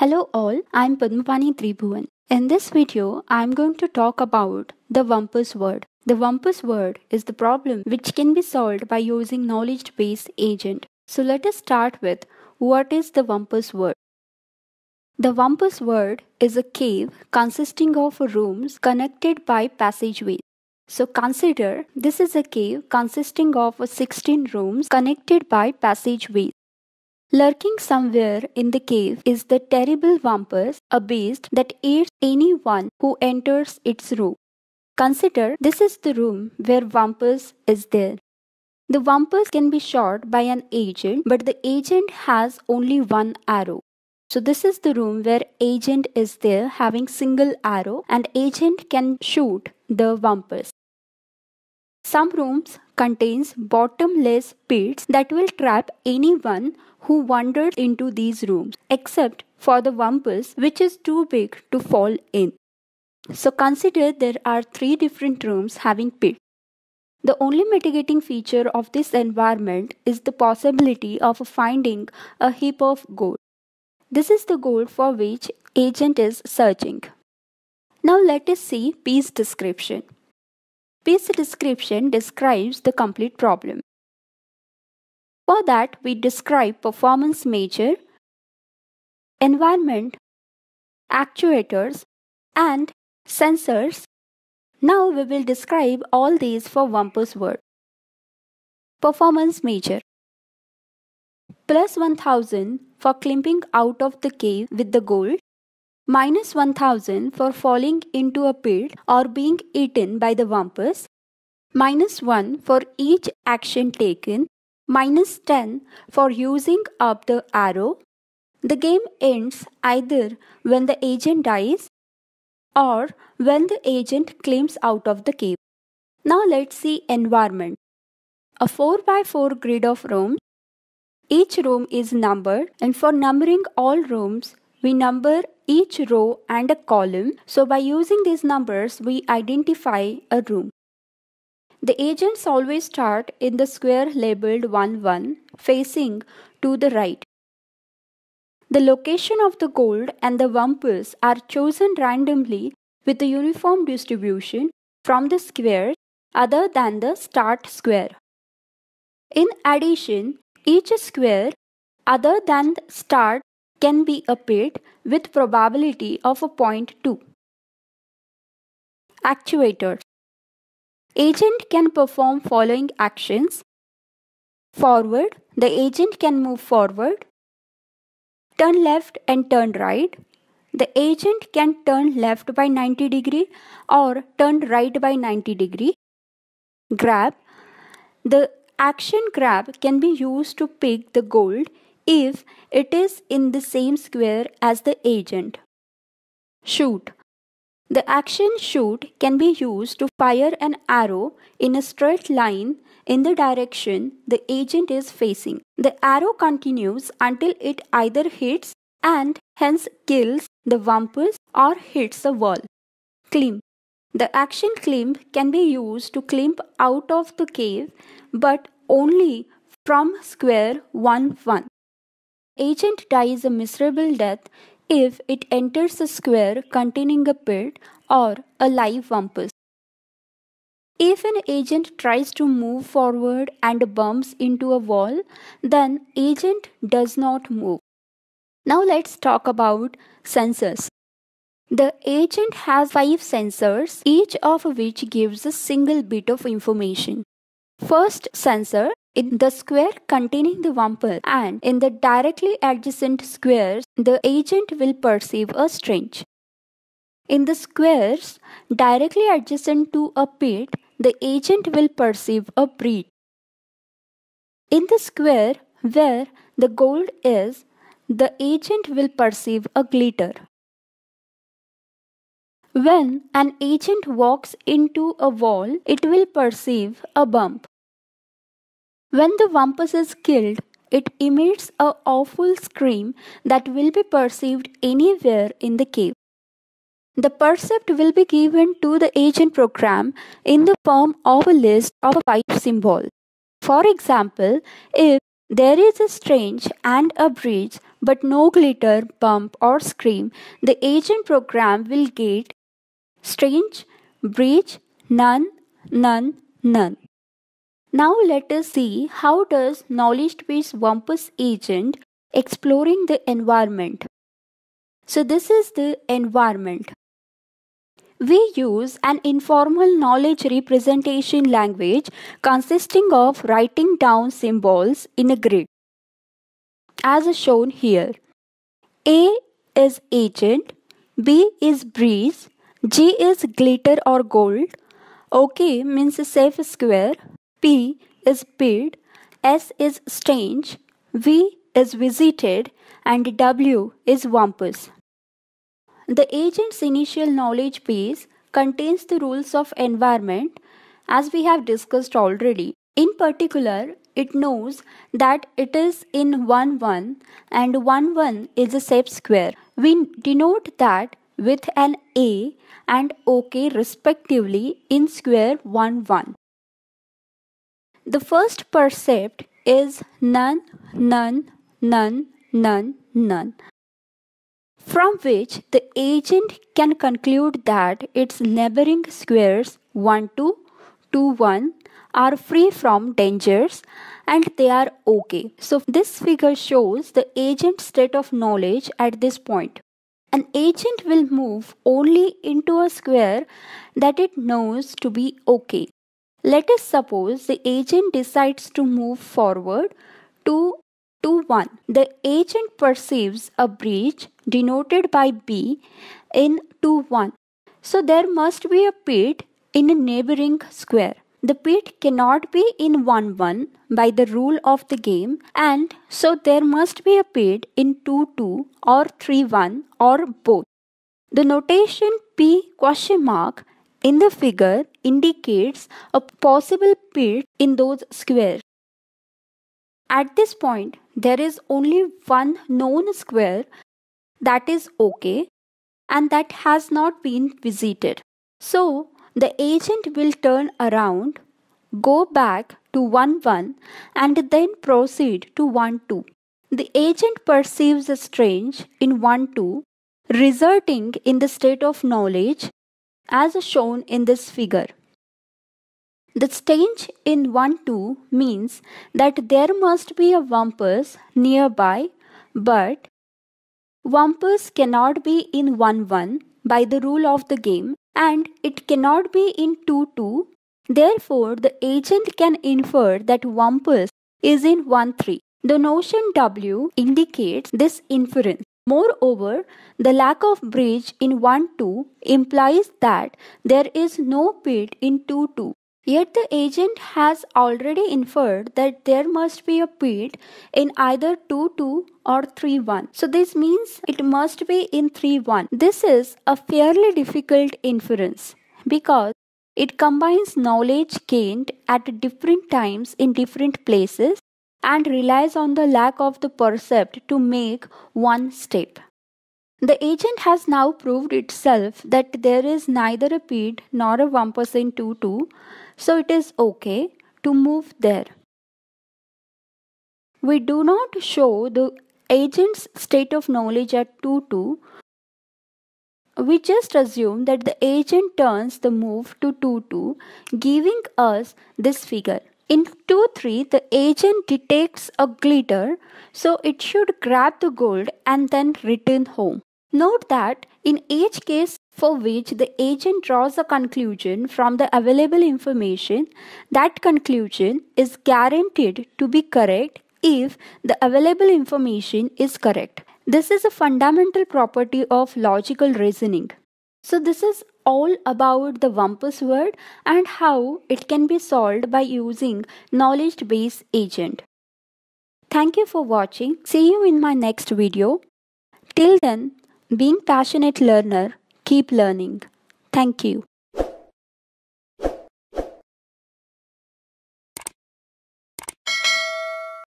Hello all, I'm Padmapani Tribhuvan. In this video, I'm going to talk about the Wumpus world. The Wumpus world is the problem which can be solved by using knowledge-based agent. So let us start with what is the Wumpus world. The Wumpus world is a cave consisting of rooms connected by passageways. So consider this is a cave consisting of 16 rooms connected by passageways. Lurking somewhere in the cave is the terrible Wumpus, a beast that eats anyone who enters its room. Consider this is the room where Wumpus is there. The Wumpus can be shot by an agent, but the agent has only one arrow. So this is the room where agent is there having single arrow and agent can shoot the Wumpus. Some rooms contains bottomless pits that will trap anyone who wanders into these rooms except for the Wumpus which is too big to fall in. So consider there are three different rooms having pits. The only mitigating feature of this environment is the possibility of finding a heap of gold. This is the goal for which agent is searching. Now let us see PEAS description. PEAS description describes the complete problem. For that, we describe performance measure, environment, actuators, and sensors. Now we will describe all these for Wumpus world. Performance measure plus 1000 for climbing out of the cave with the gold, minus 1000 for falling into a pit or being eaten by the Wumpus, minus 1 for each action taken, minus 10 for using up the arrow. The game ends either when the agent dies or when the agent climbs out of the cave. Now let's see environment. A 4x4 grid of rooms. Each room is numbered and for numbering all rooms, we number each row and a column. So by using these numbers, we identify a room. The agents always start in the square labeled 1 1 facing to the right. The location of the gold and the Wumpus are chosen randomly with a uniform distribution from the squares other than the start square. In addition, each square other than the start can be pit with probability of a 0.2. Actuators Agent can perform following actions. Forward, the agent can move forward. Turn left and turn right. The agent can turn left by 90 degree or turn right by 90 degree. Grab. The action grab can be used to pick the gold if it is in the same square as the agent. Shoot. The action shoot can be used to fire an arrow in a straight line in the direction the agent is facing. The arrow continues until it either hits and hence kills the Wumpus or hits a wall. Climb. The action climb can be used to climb out of the cave but only from square 1 1. Agent dies a miserable death if it enters a square containing a pit or a live Wumpus. If an agent tries to move forward and bumps into a wall, then agent does not move. Now let's talk about sensors. The agent has five sensors, each of which gives a single bit of information. First sensor in the square containing the Wumpus and in the directly adjacent squares, the agent will perceive a stench. In the squares directly adjacent to a pit, the agent will perceive a breeze. In the square where the gold is, the agent will perceive a glitter. When an agent walks into a wall, it will perceive a bump. When the Wumpus is killed, it emits a awful scream that will be perceived anywhere in the cave. The percept will be given to the agent program in the form of a list of a pipe symbol. For example, if there is a stench and a breeze but no glitter, bump, or scream, the agent program will get stench, breeze, none, none, none. Now let us see how does knowledge-based Wumpus agent exploring the environment. So this is the environment. We use an informal knowledge representation language consisting of writing down symbols in a grid as shown here. A is agent, B is breeze, G is glitter or gold, OK means safe square, P is pit, S is stench, V is visited, and W is wumpus. The agent's initial knowledge base contains the rules of environment as we have discussed already. In particular, it knows that it is in 1 1 and 1 1 is a safe square. We denote that with an A and OK respectively in square 1 1. The first percept is none, none, none, none, none from which the agent can conclude that its neighboring squares 1 2, 2 1 are free from dangers and they are okay. So this figure shows the agent state of knowledge at this point. An agent will move only into a square that it knows to be okay. Let us suppose the agent decides to move forward to 2 1. The agent perceives a breeze denoted by B in 2 1. So there must be a pit in a neighboring square. The pit cannot be in 1 1 by the rule of the game and so there must be a pit in 2 2 or 3 1 or both. The notation P question mark in the figure indicates a possible pit in those squares. At this point, there is only one known square that is okay and that has not been visited. So, the agent will turn around, go back to 1 1 and then proceed to 1 2. The agent perceives a stench in 1 2, resulting in the state of knowledge as shown in this figure. The stench in 1 2 means that there must be a wumpus nearby, but wumpus cannot be in 1 1 by the rule of the game and it cannot be in 2 2. Therefore, the agent can infer that wumpus is in 1 3. The notion W indicates this inference. Moreover, the lack of breeze in 1 2 implies that there is no pit in 2 2. Yet the agent has already inferred that there must be a pit in either 2-2 or 3-1. So this means it must be in 3-1. This is a fairly difficult inference because it combines knowledge gained at different times in different places and relies on the lack of the percept to make one step. The agent has now proved itself that there is neither a pit nor a 1% 2-2 so it is okay to move there. We do not show the agent's state of knowledge at 2 2. We just assume that the agent turns the move to 2 2, giving us this figure. In 2 3, the agent detects a glitter, so it should grab the gold and then return home. Note that in each case for which the agent draws a conclusion from the available information, that conclusion is guaranteed to be correct if the available information is correct. This is a fundamental property of logical reasoning. So this is all about the Wumpus world and how it can be solved by using knowledge base agent. Thank you for watching. See you in my next video. Till then, being passionate learner, keep learning. Thank you.